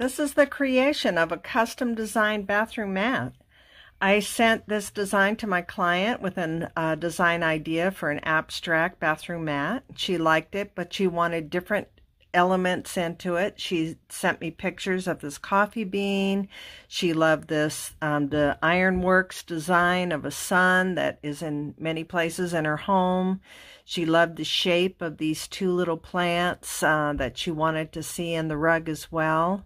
This is the creation of a custom designed bathroom mat. I sent this design to my client with a uh, design idea for an abstract bathroom mat. She liked it, but she wanted different elements into it. She sent me pictures of this coffee bean. She loved this, um, the ironworks design of a sun that is in many places in her home. She loved the shape of these two little plants uh, that she wanted to see in the rug as well.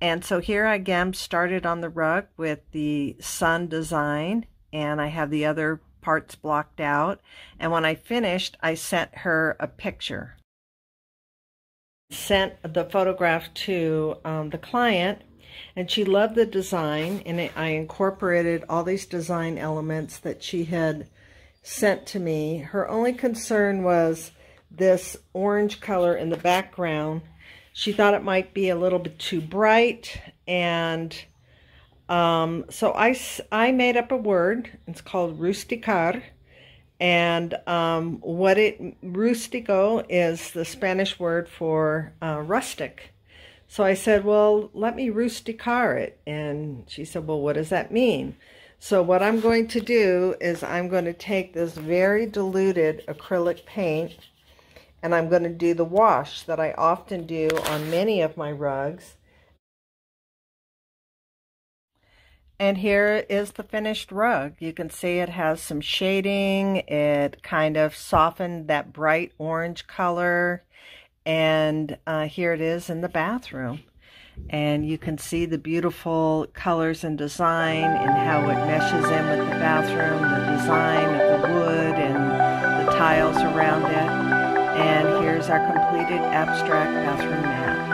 And so here I again started on the rug with the sun design and I have the other parts blocked out. And when I finished, I sent her a picture sent the photograph to um, the client and she loved the design and I incorporated all these design elements that she had sent to me. Her only concern was this orange color in the background. She thought it might be a little bit too bright and um, so I, I made up a word. It's called rusticar and um, what it, rustico is the Spanish word for uh, rustic. So I said, well, let me rusticar it. And she said, well, what does that mean? So what I'm going to do is I'm going to take this very diluted acrylic paint and I'm going to do the wash that I often do on many of my rugs. And here is the finished rug. You can see it has some shading. It kind of softened that bright orange color. And uh, here it is in the bathroom. And you can see the beautiful colors and design and how it meshes in with the bathroom, the design of the wood and the tiles around it. And here's our completed abstract bathroom mat.